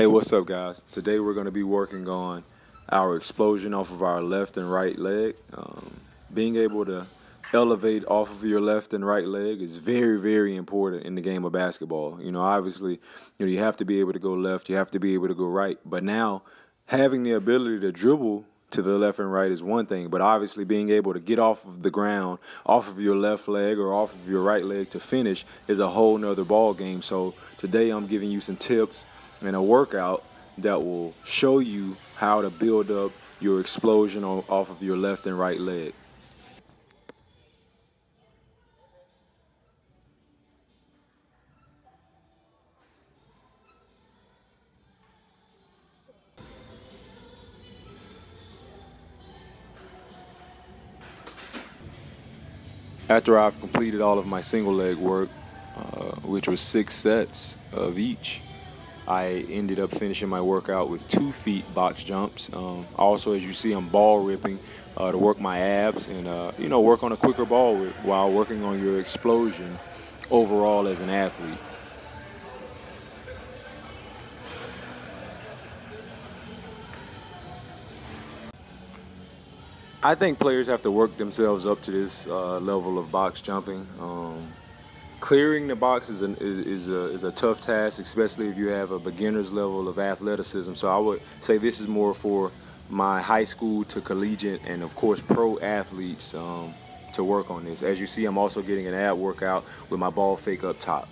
Hey, what's up, guys? Today we're going to be working on our explosion off of our left and right leg. Um, being able to elevate off of your left and right leg is very, very important in the game of basketball. You know, obviously, you know, you have to be able to go left, you have to be able to go right. But now, having the ability to dribble to the left and right is one thing, but obviously being able to get off of the ground, off of your left leg or off of your right leg to finish is a whole nother ball game. So today I'm giving you some tips and a workout that will show you how to build up your explosion off of your left and right leg. After I've completed all of my single leg work, uh, which was six sets of each, I ended up finishing my workout with two feet box jumps. Um, also, as you see, I'm ball ripping uh, to work my abs and, uh, you know, work on a quicker ball while working on your explosion overall as an athlete. I think players have to work themselves up to this uh, level of box jumping. Um, clearing the box is, an, is, is, a, is a tough task, especially if you have a beginner's level of athleticism. So I would say this is more for my high school to collegiate and, of course, pro athletes um, to work on this. As you see, I'm also getting an ab workout with my ball fake up top.